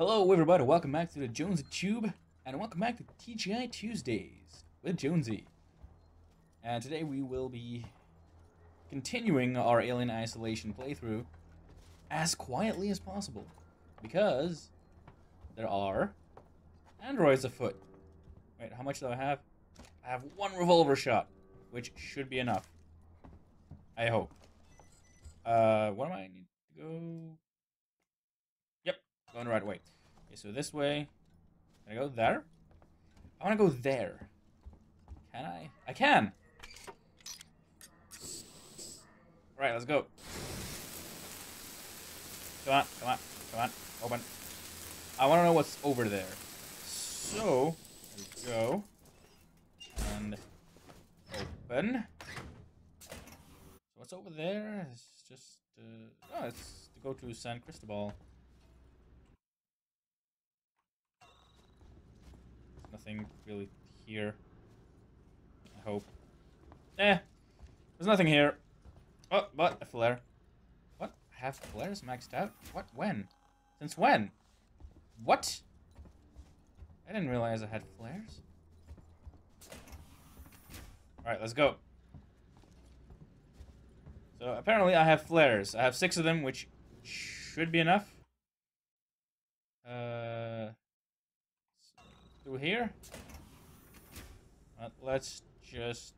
Hello, everybody. Welcome back to the Jonesy Tube, and welcome back to TGI Tuesdays with Jonesy. And today we will be continuing our Alien Isolation playthrough as quietly as possible, because there are androids afoot. Wait, how much do I have? I have one revolver shot, which should be enough. I hope. Uh, what am I need to go? Going the right way. Okay, so this way. Can I go there? I want to go there. Can I? I can! Alright, let's go. Come on, come on, come on. Open. I want to know what's over there. So, there go. And open. So what's over there? It's just, uh, oh, it's to go to San Cristobal. Nothing really here. I hope. Eh, there's nothing here. Oh, but a flare. What? I have flares maxed out? What? When? Since when? What? I didn't realize I had flares. Alright, let's go. So apparently I have flares. I have six of them, which should be enough. Uh, here. Let's just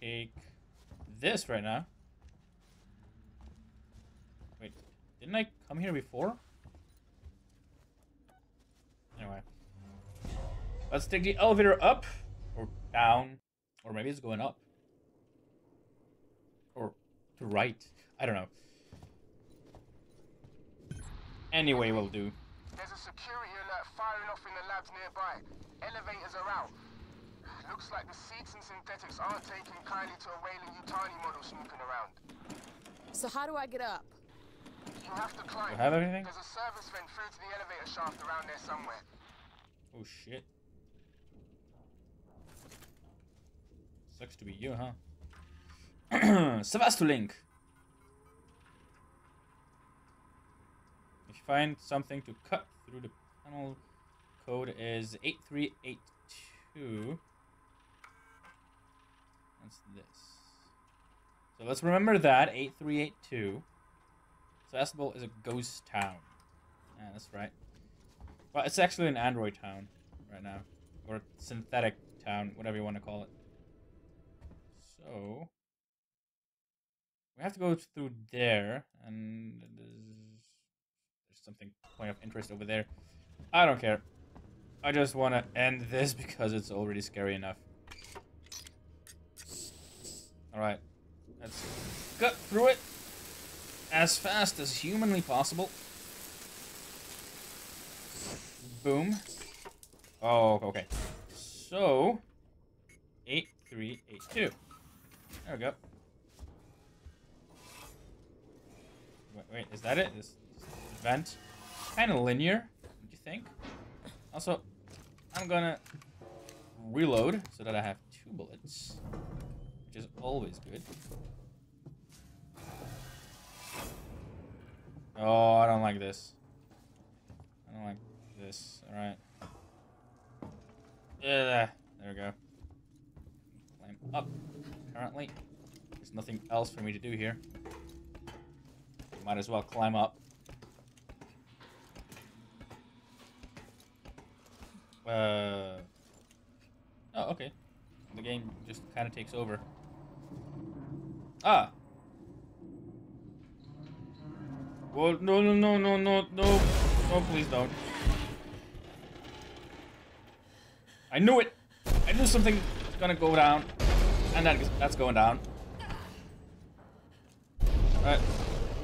take this right now. Wait, didn't I come here before? Anyway. Let's take the elevator up, or down, or maybe it's going up. Or to right. I don't know. Anyway, we'll do. There's a security firing off in the labs nearby. Elevators are out. Looks like the Seegson synthetics aren't taking kindly to a Weyland-Yutani model snooping around. So how do I get up? You have to climb. Have everything? There's a service vent through to the elevator shaft around there somewhere. Oh shit. Sucks to be you, huh? Sevastolink! If you find something to cut through the panel, code is 8382. That's this. So let's remember that, 8382. Sevastopol is a ghost town. Yeah, that's right. Well, it's actually an android town right now. Or synthetic town, whatever you want to call it. So... We have to go through there, and there's something point of interest over there. I don't care. I just want to end this because it's already scary enough. Alright. Let's cut through it as fast as humanly possible. Boom. Oh, okay. So, 8382. There we go. Wait, wait is that it? This, vent? Kind of linear, don't you think? Also, I'm gonna reload so that I have two bullets, which is always good. Oh, I don't like this. I don't like this. Alright. Yeah, there we go. Climb up. Currently, there's nothing else for me to do here. Might as well climb up. Uh. Oh, okay. The game just kind of takes over. Ah! Well, no, no, no, no, no, no. No, please don't. I knew it! I knew something was gonna go down. And that, that's going down. Alright.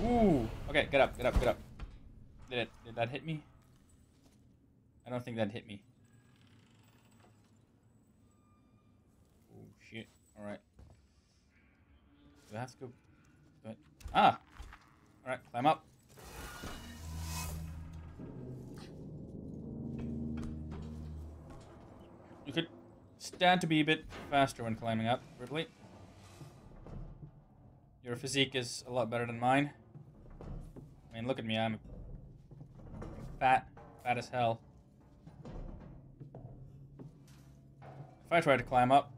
Ooh. Okay, get up, get up, get up. Did it? Did that hit me? I don't think that hit me. Oh shit! All right. Do I have to go? I... Ah. All right, climb up. You could stand to be a bit faster when climbing up, Ripley. Your physique is a lot better than mine. I mean, look at me, I'm fat. Fat as hell. If I try to climb up,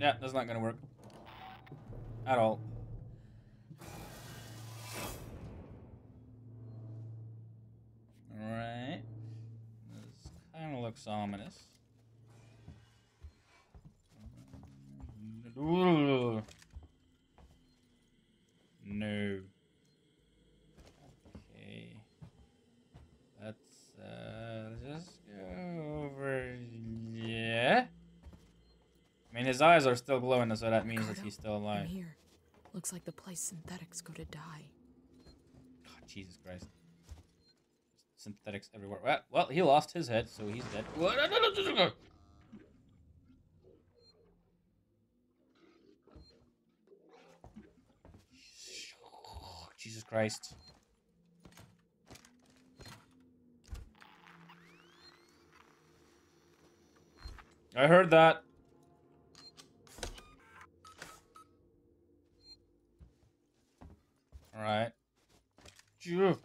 yeah, that's not gonna work. At all. Alright. This kind of looks ominous. No. Okay. Let's uh just his eyes are still glowing, so that means that he's still alive. here. Looks like the place synthetics go to die. God, Jesus Christ. Synthetics everywhere. Well, well, he lost his head, so he's dead. Jesus Christ. I heard that. Alright. Phew.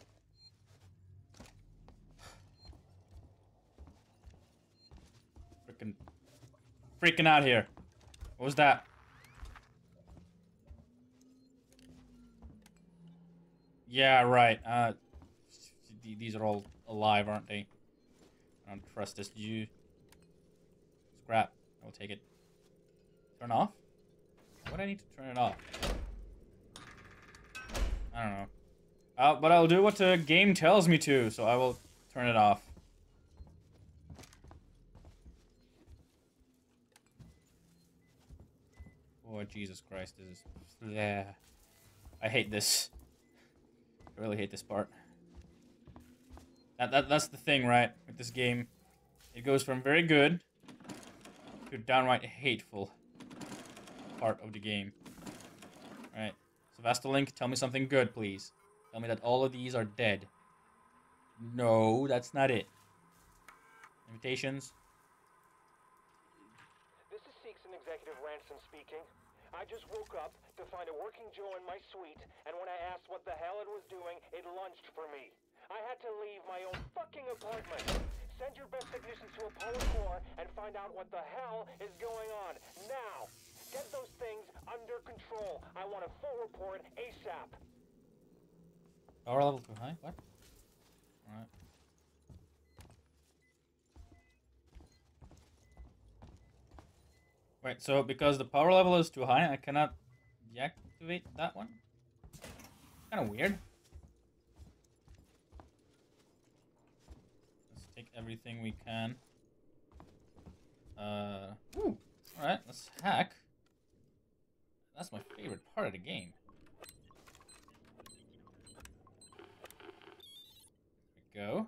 Freaking. Freaking out here. What was that? Yeah, right. Uh, these are all alive, aren't they? I don't trust this. You. Scrap. I will take it. Turn off? Why do I need to turn it off? I don't know. Uh, but I'll do what the game tells me to, so I will turn it off. Oh, Jesus Christ, this is... Yeah. I hate this. I really hate this part. That, that That's the thing, right, with this game. It goes from very good to downright hateful part of the game. Right. So Link, tell me something good, please. Tell me that all of these are dead. No, that's not it. Invitations. This is Seegson Executive Ransome speaking. I just woke up to find a working Joe in my suite, and when I asked what the hell it was doing, it lunged for me. I had to leave my own fucking apartment. Send your best technicians to Apollo Core and find out what the hell is going on. Now! Get those things under control. I want a full report ASAP. Power level too high? What? Alright. Wait, so because the power level is too high, I cannot deactivate that one? Kind of weird. Let's take everything we can. Uh, ooh, alright, let's hack. That's my favorite part of the game. There we go.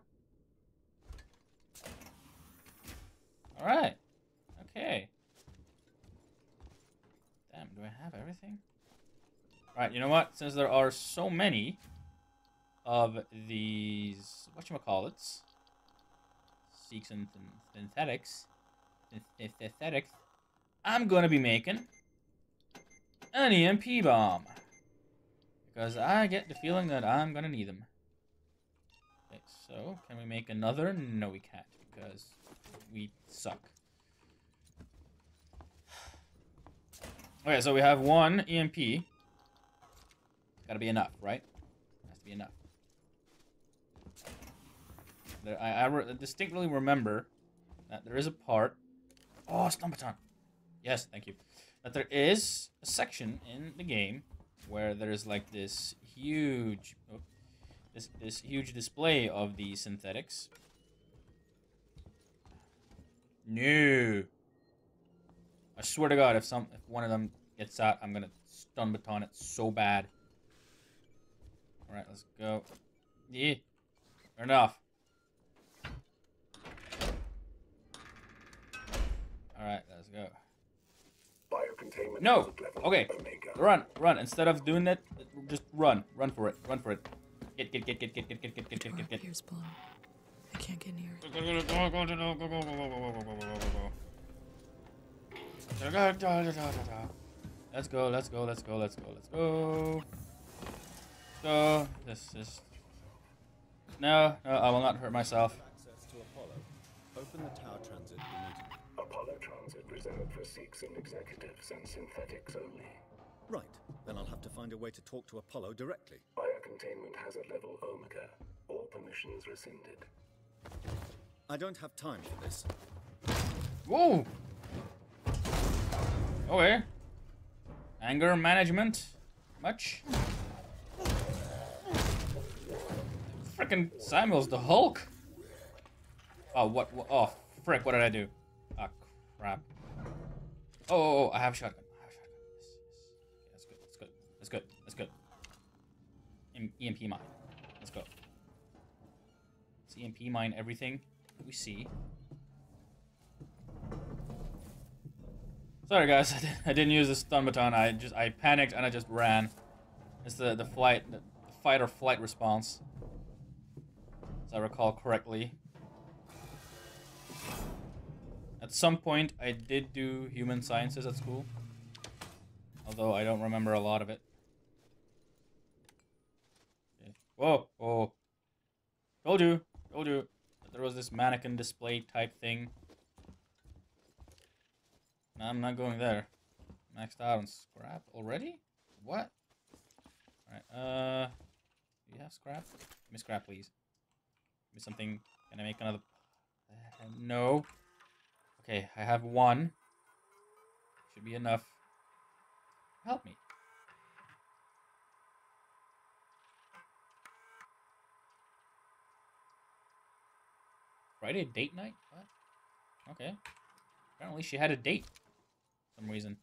Alright. Okay. Damn, do I have everything? Alright, you know what? Since there are so many of these whatchamacallits, Seegson synthetics, synthetics, I'm gonna be making an EMP bomb. Because I get the feeling that I'm gonna need them. Okay, so can we make another? No, we can't because we suck. Okay, so we have one EMP. Gotta be enough, right? Has to be enough. There, I, I re distinctly remember that there is a part. Oh, stun baton. Yes, thank you. That there is a section in the game where there's like this huge, this this huge display of the synthetics. No. I swear to God, if some if one of them gets out, I'm gonna stun baton it so bad. All right, let's go. Yeah, turn off. All right, let's go. Biocontainment No. level Okay. Omega. Run, run. Instead of doing that, just run. Run for it. Run for it. Get, get, get, get, get, get, get, get, The get, get, get. appears blown. I can't get near it. Go, go, go, go, go, go, go, go, go, go, go, go, go, go, go. Da, da, da, da, da, da. Let's go, let's go, let's go, let's go, let's go. Let's go. This is. No, no, I will not hurt myself. Open the tower transit immediately. Apollo Transit reserved for Seegson executives and synthetics only. Right. Then I'll have to find a way to talk to Apollo directly. Biocontainment hazard level Omega. All permissions rescinded. I don't have time for this. Whoa! Okay. Anger management? Much? Frickin' Samuel's the Hulk! Oh, what, what? Oh, frick, what did I do? Oh, oh, oh, I have a shotgun. I have a shotgun. Yes, yes. That's good, that's good. That's good, that's good. EMP mine. Let's go. Let's EMP mine everything that we see. Sorry guys, I didn't use the stun baton. I just I panicked and I just ran. It's the the flight the fight or flight response, as I recall correctly. At some point, I did do human sciences at school, although I don't remember a lot of it. Okay. Whoa, whoa! Told you, told you. There was this mannequin display type thing no, I'm not going there. Maxed out on scrap already? What? Alright, uh... Do you have scrap? Give me scrap, please. Give me something. Can I make another... Uh, no. Okay, I have one. Should be enough. Help me. Friday date night? What? Okay. Apparently she had a date. Some reason.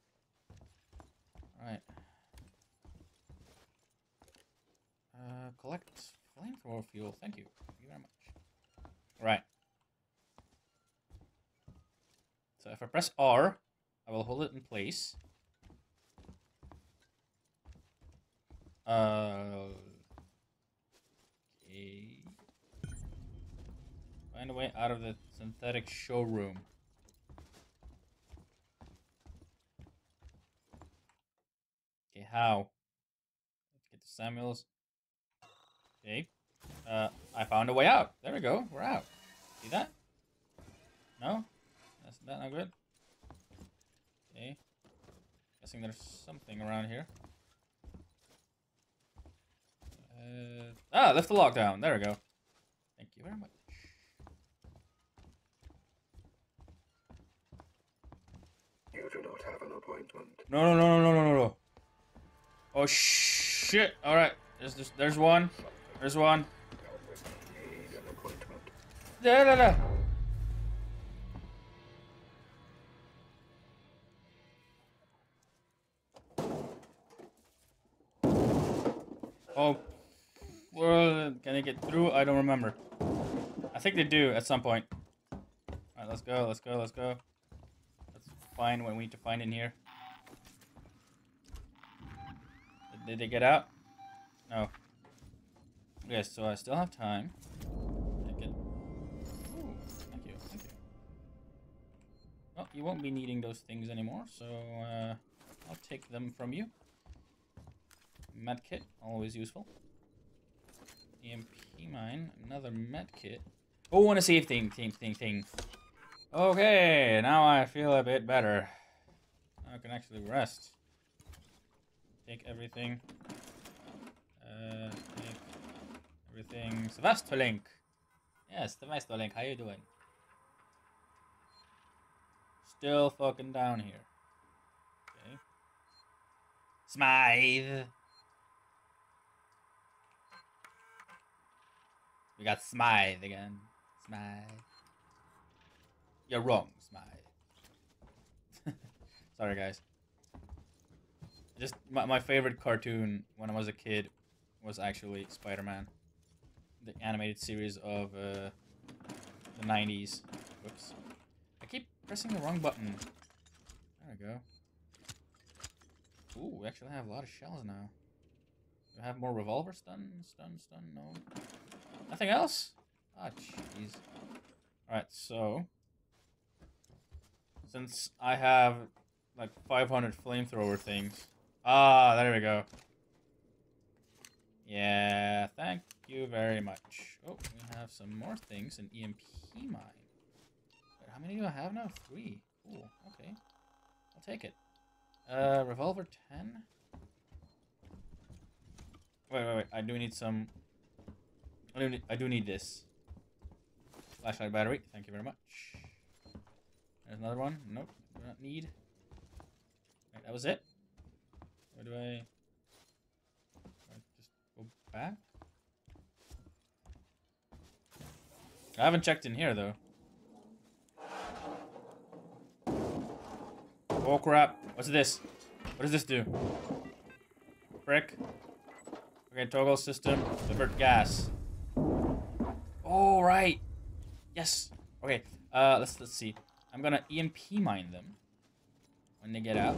Alright. Uh, collect flamethrower fuel. Thank you. Thank you very much. Right. So if I press R, I will hold it in place. Uh, okay. Find a way out of the synthetic showroom. Okay, how? Let's get to Samuels. Okay. Uh, I found a way out. There we go. We're out. See that? No? That not good? Okay. Guessing there's something around here. Uh, ah, lift the lockdown. There we go. Thank you very much. You do not have an appointment. No, no, no, no, no, no, no. Oh shit! All right, there's there's, there's one. There's one. Da, da, da. Oh, well, can I get through? I don't remember. I think they do at some point. All right, let's go. Let's go. Let's go. Let's find what we need to find in here. Did, they get out? No. Yes, so I still have time. Thank you, thank you. Well, you won't be needing those things anymore, so uh, I'll take them from you. Medkit, always useful. EMP mine, another medkit. Oh, want to save thing, thing, thing, thing. Okay, now I feel a bit better. I can actually rest. Take everything. Uh, take everything. Sevastolink. Yes, Sevastolink. How you doing? Still fucking down here. Okay. Smythe. We got Smythe again. Smythe. You're wrong, Smythe. Sorry, guys. Just my, my favorite cartoon when I was a kid was actually Spider-Man, the animated series of uh, the '90s. Whoops! I keep pressing the wrong button. There we go. Ooh, we actually have a lot of shells now. Do I have more revolver stun? Stun, stun, no. Nothing else? Ah, jeez. Alright, so... Since I have, like, 500 flamethrower things... Ah, there we go. Yeah, thank you very much. Oh, we have some more things. An EMP mine. how many do I have now? Three. Cool. Okay. I'll take it. Uh, revolver 10? Wait, wait, wait. I do need some... I do need, I do need this. Flashlight battery. Thank you very much. There's another one. Nope. Do not need. Right, that was it. Where do I... do I just go back? I haven't checked in here, though. Oh, crap. What's this? What does this do? Brick. Okay, toggle system. Divert gas. Oh, right. Yes. Okay, uh, let's, let's see. I'm gonna EMP mine them when they get out.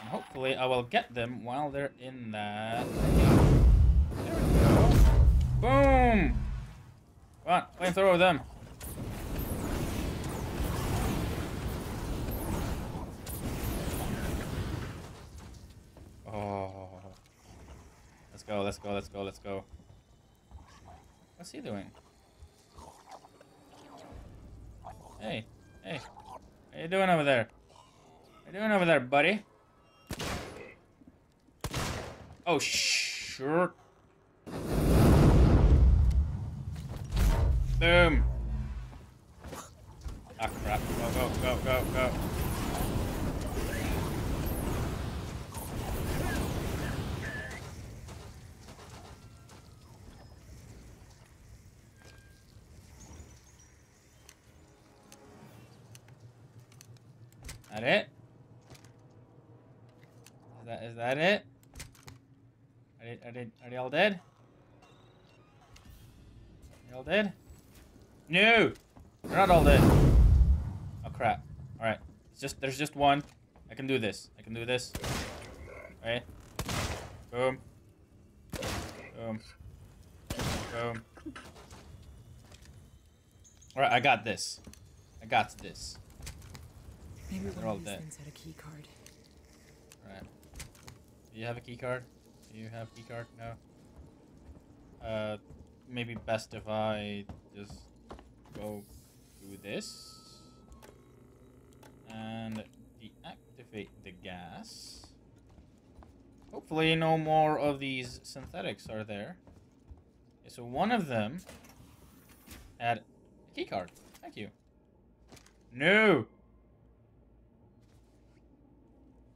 And hopefully I will get them while they're in that. There we go. Boom! Come on, flamethrower them. Oh. Let's go, let's go, let's go, let's go. What's he doing? Hey, hey. How you doing over there? How you doing over there, buddy? Oh, sure. Boom. Ah, crap. Go, go, go, go, go. No! They're not all dead. Oh crap. Alright. It's just there's just one. I can do this. I can do this. Alright. Boom. Boom. Boom. Alright, I got this. I got this. Maybe They're all dead. had a key card. Alright. Do you have a key card? Do you have a key card? No. Uh, maybe best if I just go do this and deactivate the gas. Hopefully, no more of these synthetics are there. Okay, so one of them had a key card. Thank you. No.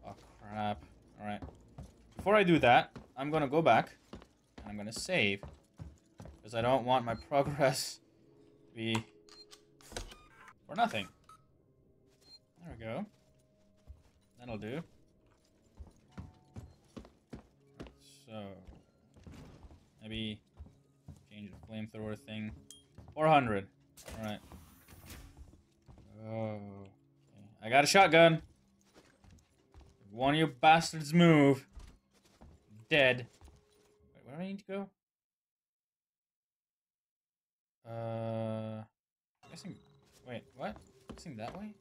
Oh crap. Alright. Before I do that, I'm gonna go back and I'm gonna save. Because I don't want my progress be for nothing. There we go. That'll do. So maybe change the flamethrower thing. 400. Alright. Oh. Okay. I got a shotgun. One of you bastards move. Dead. Wait, where do I need to go? Uh, guessing. Wait, what? Guessing that way?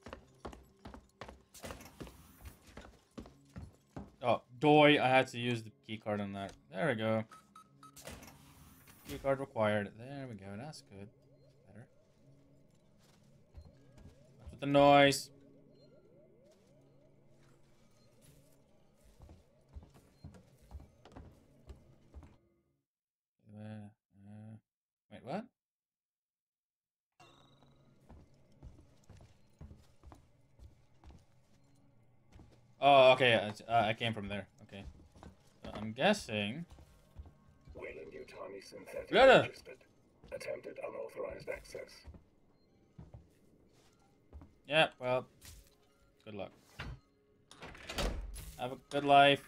Oh, doy! I had to use the key card on that. There we go. Key card required. There we go. That's good. Better. With the noise? Uh, uh, wait, what? Oh, okay. Uh, I came from there. Okay. So I'm guessing. Synthetic registered. Attempted unauthorized access. Yeah, well, good luck. Have a good life.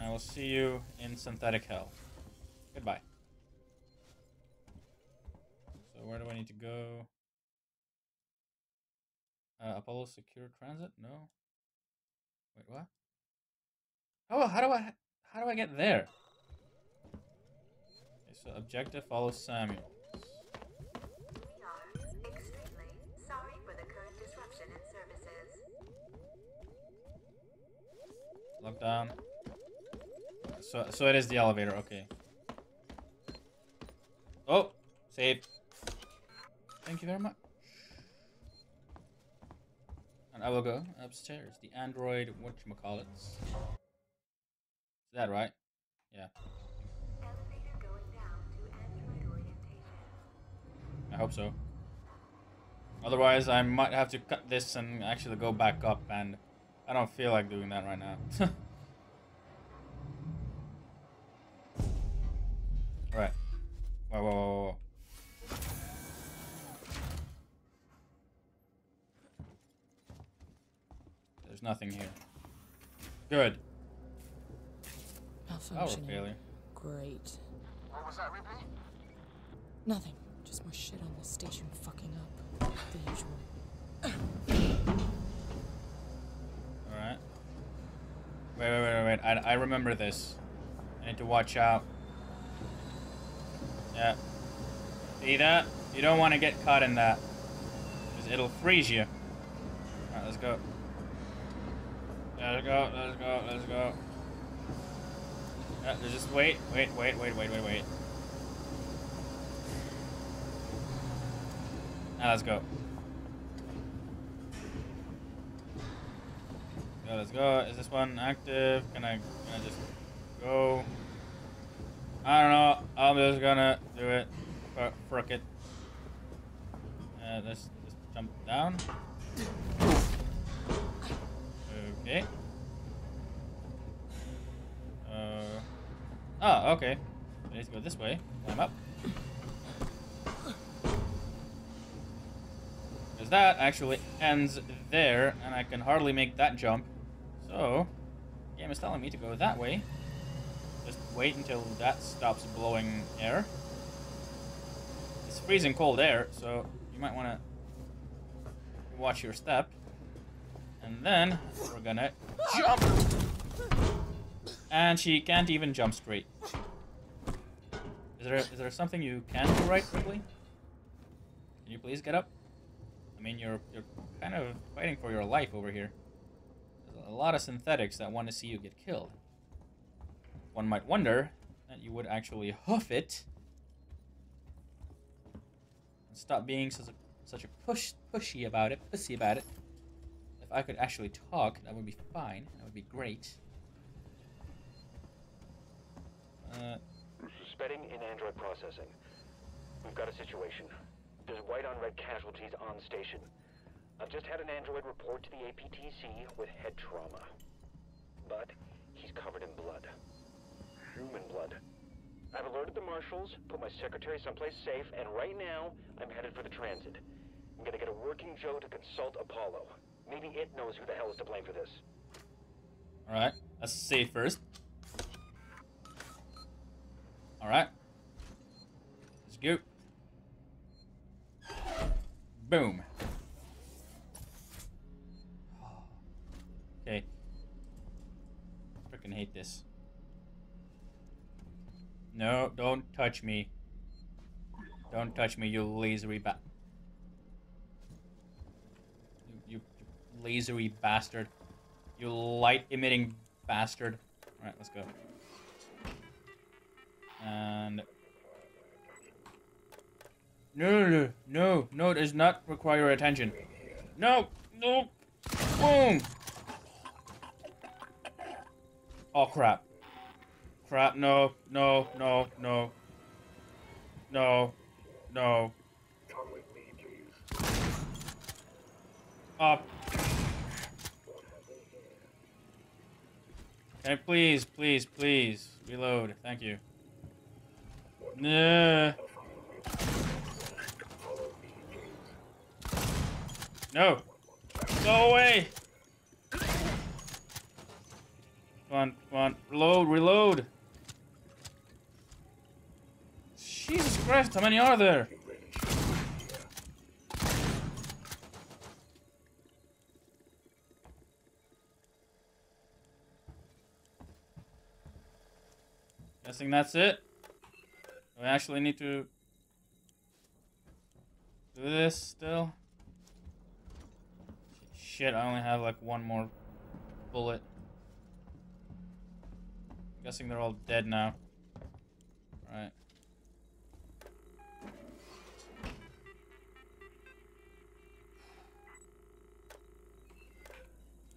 I will see you in synthetic hell. Goodbye. So where do I need to go? Uh, Apollo Secure Transit? No. Wait, what? Oh, how do I how do I get there? Okay, so objective follows Samuel. Lockdown. So so it is the elevator. Okay. Oh, save. Thank you very much. And I will go upstairs. The android whatchamacallits. Is that right? Yeah. I hope so. Otherwise, I might have to cut this and actually go back up, and I don't feel like doing that right now. right. Whoa, whoa, whoa, There's nothing here. Good. Power Malfunctioning. failure. Great. What was that, Ripley? Nothing. Just more shit on the station fucking up. The usual. Alright. Wait, wait, wait, wait, wait. I, I remember this. I need to watch out. Yeah. See that? You don't want to get caught in that. Because it'll freeze you. Alright, let's go. Let's go, let's go, let's go. Yeah, just wait, wait, wait, wait, wait, wait, wait. Now let's go. Yeah, let's go. Is this one active? Can I, can I just go? I don't know. I'm just gonna do it. Fuck it. Uh, let's just jump down. Okay. Uh. Oh, okay. I need to go this way. Climb up. Because that actually ends there, and I can hardly make that jump. So, the game is telling me to go that way. Just wait until that stops blowing air. It's freezing cold air, so you might want to watch your step. And then we're gonna jump! And she can't even jump straight. Is there, is there something you can do right quickly? Can you please get up? I mean, you're you're kind of fighting for your life over here. There's a lot of synthetics that want to see you get killed. One might wonder that you would actually hoof it and stop being such a such a push pushy about it, pussy about it. If I could actually talk, that would be fine. That would be great. Uh, in Android processing. We've got a situation. There's white on red casualties on station. I've just had an android report to the APTC with head trauma. But he's covered in blood. Human blood. I've alerted the marshals, put my secretary someplace safe, and right now, I'm headed for the transit. I'm gonna get a working Joe to consult Apollo. Maybe it knows who the hell is to blame for this. Alright, let's save first. Alright. Let's go. Boom. Okay. Freaking hate this. No, don't touch me. Don't touch me, you lasery ba- you, you lasery bastard. You light emitting bastard. Alright, let's go. And. No, no, no, no, it does not require attention. No, no, boom! Oh, crap. Crap, no, no, no, no. No, no. Come with me, please. Up. Can I please, please, please reload? Thank you. Nah. No. Go away. Come on, come on. Reload, reload. Jesus Christ, how many are there? guessing that's it. We actually need to do this still. Shit, I only have like one more bullet. I'm guessing they're all dead now. Alright.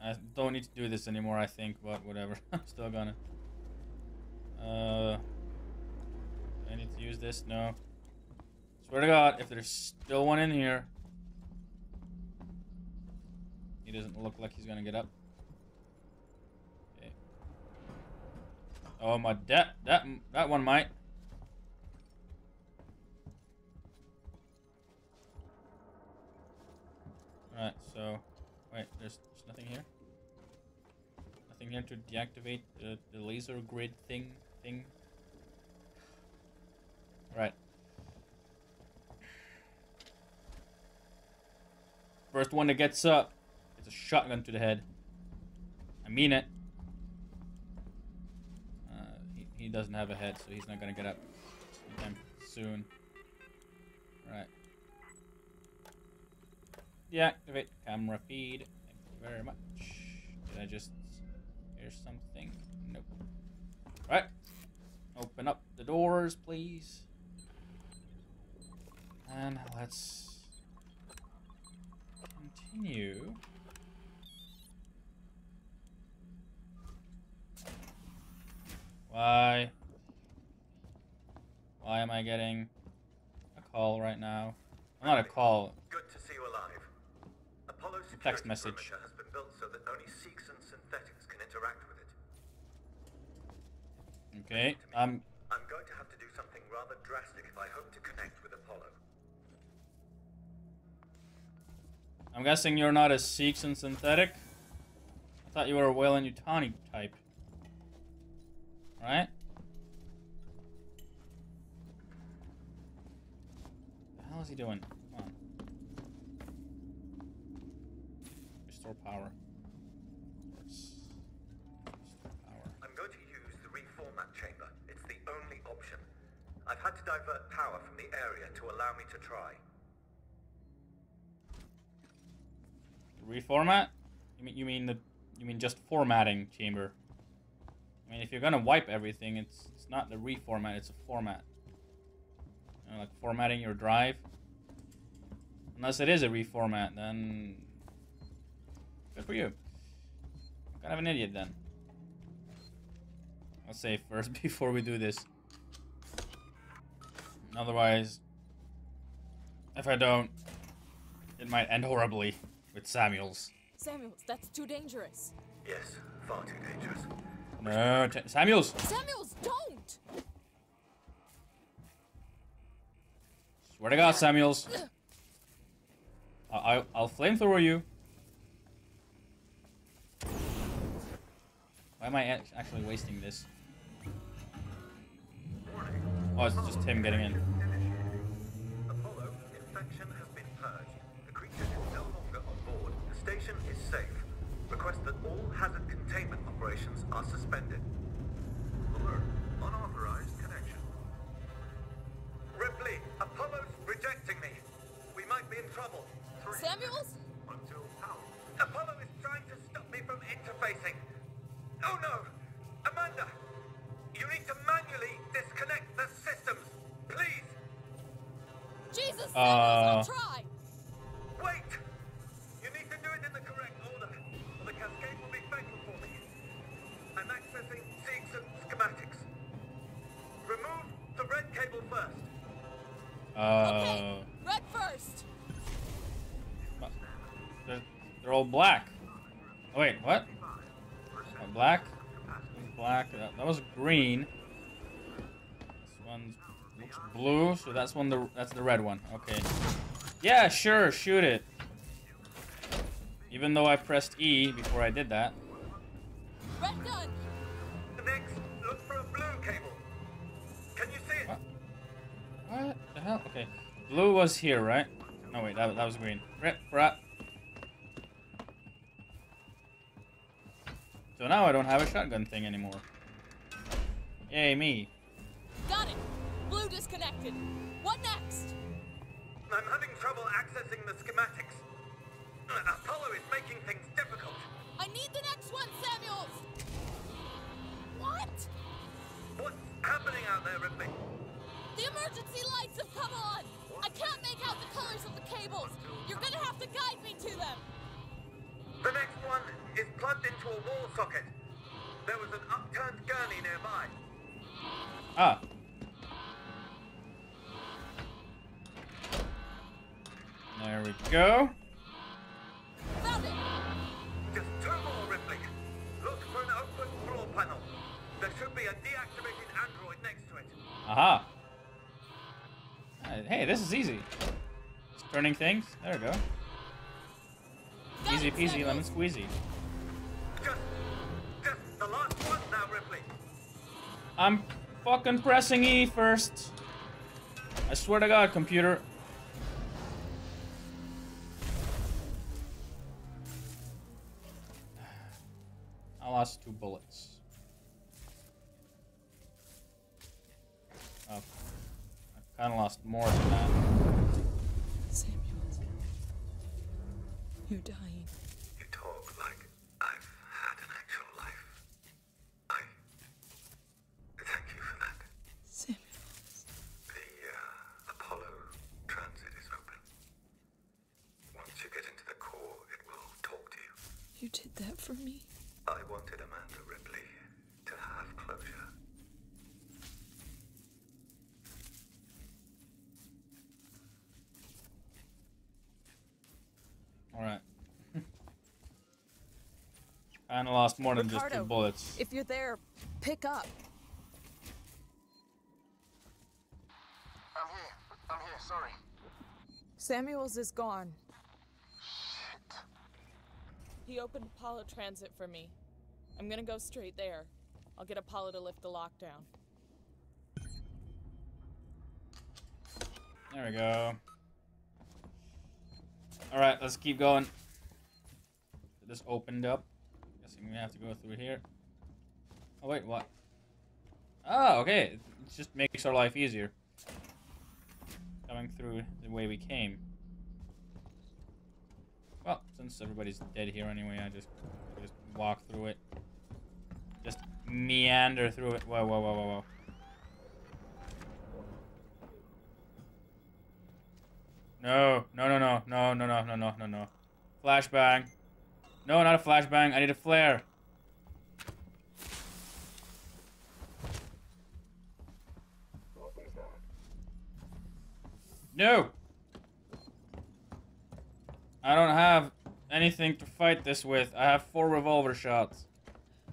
I don't need to do this anymore, I think, but whatever. I'm still gonna. Uh, I need to use this? No. Swear to God, if there's still one in here. He doesn't look like he's gonna get up. Okay. Oh my, that that that one might. Alright, so wait, there's, there's nothing here. Nothing here to deactivate the, the laser grid thing thing. Right. First one that gets up, it's a shotgun to the head. I mean it. Uh, he, he doesn't have a head, so he's not gonna get up anytime soon. Right. Deactivate camera feed. Thank you very much. Did I just hear something? Nope. Right. Open up the doors, please. And let's continue. Why? Why am I getting a call right now? Well, not a call. Good to see you alive. Apollo text message. perimeter has been built so that only Seegson synthetics can interact with it. Okay. Um. I'm going to have to do something rather drastic if I hope to connect with Apollo. I'm guessing you're not a Seegson synthetic. I thought you were a Weyland-Yutani type. Right? The hell is he doing? Come on. Restore power. Divert power from the area to allow me to try. Reformat? You mean you mean the you mean just formatting chamber? I mean, if you're gonna wipe everything, it's it's not the reformat, it's a format. You know, like formatting your drive. Unless it is a reformat, then good for you. Kind of an idiot then. I'll save first before we do this. Otherwise, if I don't, it might end horribly with Samuels. Samuels, that's too dangerous. Yes, far too dangerous. No, t- Samuels. Samuels, don't! Swear to God, Samuels. I- I'll, I'll flamethrower you. Why am I actually wasting this? Oh, it's just him getting in. Apollo, infection has been purged. The creature is no longer on board. The station is safe. Request that all hazard containment operations are suspended. Alert. Unauthorized connection. Ripley, Apollo's rejecting me. We might be in trouble. Samuels? Until power. Apollo is trying to stop me from interfacing. Oh no! Uh. Wait! You need to do it in the correct order, or the cascade will be fatal for me. I'm accessing Seegson schematics. Remove the red cable first. Okay, Uh, red first! they're, they're all black. Oh, wait, what? Oh, black? Black. That, that was green. This one looks blue, so that's one. The that's the red one. Okay. Yeah, sure, shoot it. Even though I pressed E before I did that. Red gun! Next, look for a blue cable. Can you see it? What? What the hell? Okay. Blue was here, right? No, wait, that, that was green. Rip, rap. So now I don't have a shotgun thing anymore. Yay, me. Got it! Blue disconnected. What next? I'm having trouble accessing the schematics. Apollo is making things difficult. I need the next one, Samuels! What? What's happening out there, Ripley? The emergency lights have come on! I can't make out the colors of the cables! You're gonna have to guide me to them! The next one is is plugged into a wall socket. There was an upturned gurney nearby. Ah. There we go. Found it! Just two more, Ripley. Look for an open floor panel. There should be a deactivated android next we go. Aha. Uh, Hey, this is easy. Just turning things. There we go. Easy peasy lemon squeezy. Just, just the last one now, Ripley. I'm fucking pressing E first. I swear to God, computer. Lost two bullets. Oh. I kind of lost more than that. Samuels. You're dying. You talk like I've had an actual life. I thank you for that. Samuels. The uh, Apollo transit is open. Once you get into the core, it will talk to you. You did that for me. I wanted Amanda Ripley to have closure. Alright. Kinda lost more than just two bullets. If you're there, pick up. I'm here. I'm here, sorry. Samuels is gone. Shit. He opened Apollo Transit for me. I'm gonna go straight there. I'll get Apollo to lift the lockdown. There we go. Alright, let's keep going. This opened up. Guessing we have to go through here. Oh wait, what? Oh, okay. It just makes our life easier. Coming through the way we came. Well, since everybody's dead here anyway, I just I just walk through it. Just meander through it. Whoa, whoa, whoa, whoa, whoa. No, no, no, no, no, no, no, no, no, no, no. Flashbang. No, not a flashbang. I need a flare. No. I don't have anything to fight this with. I have four revolver shots,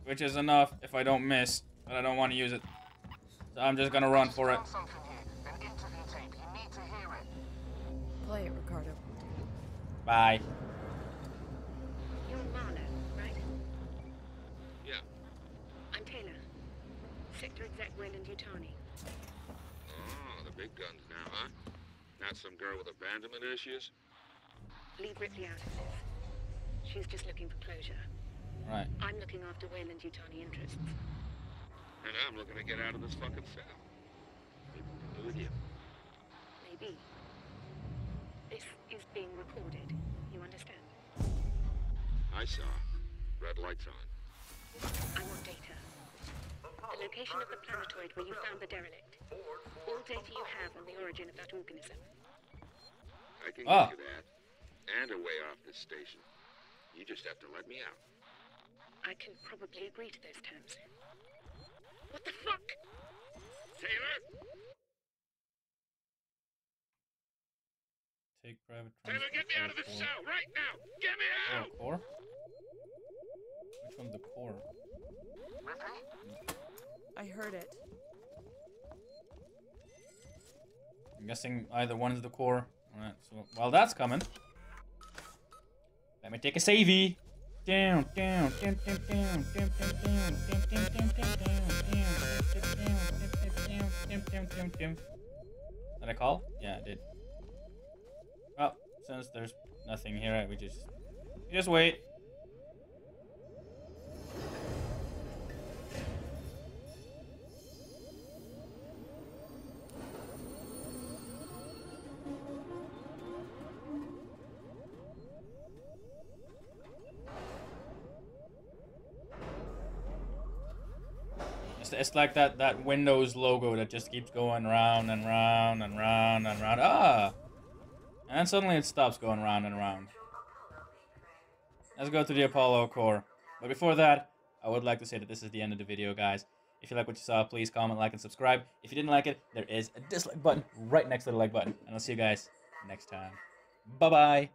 which is enough if I don't miss, but I don't want to use it. So I'm just gonna run Just for it. found something here. An interview tape. You need to hear it. Play it, Ricardo. Bye. You're Marlow, right? Yeah. I'm Taylor. Sector Exec Weyland-Yutani. Oh, the big guns now, huh? Not some girl with abandonment issues? Leave Ripley out of this. She's just looking for closure. Right. I'm looking after Weyland-Yutani interests. And I'm looking to get out of this fucking cell. Maybe we can do with you. Maybe. This is being recorded. You understand? I saw. Red lights on. I want data. The location of the planetoid where you found the derelict. All data you have on the origin of that organism. I can Ah. give you that. And a way off this station. You just have to let me out. I can probably agree to those terms. What the fuck? Taylor? Take private Taylor, get me out of this transport cell right now! Get me for- out! Oh, core? Which one's the core? I heard it. I'm guessing either one is the core. Alright, so while that's coming, let me take a savey. Down, down, down, down, down, down, down, down, down, down, down, down, down, down, down, down, down, down. Did I call? Yeah, I did. Well, since there's nothing here, we just we just wait. It's like that, that Windows logo that just keeps going round and round and round and round. Ah! And suddenly it stops going round and round. Let's go to the Apollo core. But before that, I would like to say that this is the end of the video, guys. If you like what you saw, please comment, like, and subscribe. If you didn't like it, there is a dislike button right next to the like button. And I'll see you guys next time. Bye-bye.